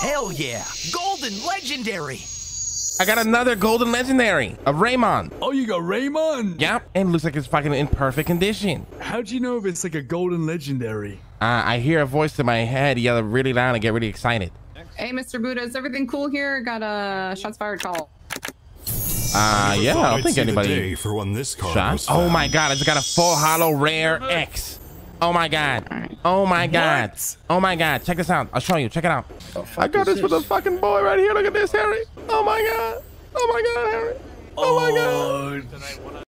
Hell yeah. Golden legendary. I got another golden legendary of Raymond. Oh, you got Raymond? Yep, and it looks like it's fucking in perfect condition. How'd you know if it's like a golden legendary? Uh, I hear a voice in my head yell really loud and get really excited. Hey, Mr. Buddha, is everything cool here? Got a shots fired call. Uh, yeah, I don't think see the anybody day for when this card shot. was Oh my god, it's got a full holo rare X. Oh my god. Oh my god. Oh my god. Check this out. I'll show you. Check it out. Oh, I got this for the fucking boy right here. Look at this, Harry. Oh my god. Oh my god, Harry. Oh my god.